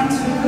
come to